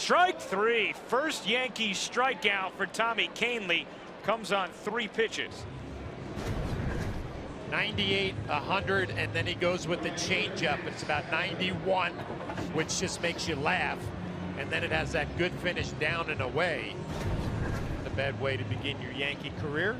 Strike three. First Yankee strikeout for Tommy Kahnle comes on three pitches. 98, 100, and then he goes with the changeup. It's about 91, which just makes you laugh. And then it has that good finish down and away. The bad way to begin your Yankee career.